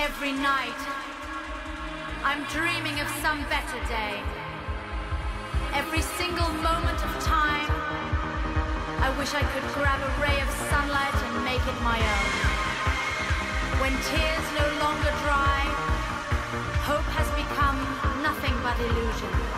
every night. I'm dreaming of some better day. Every single moment of time, I wish I could grab a ray of sunlight and make it my own. When tears no longer dry, hope has become nothing but illusion.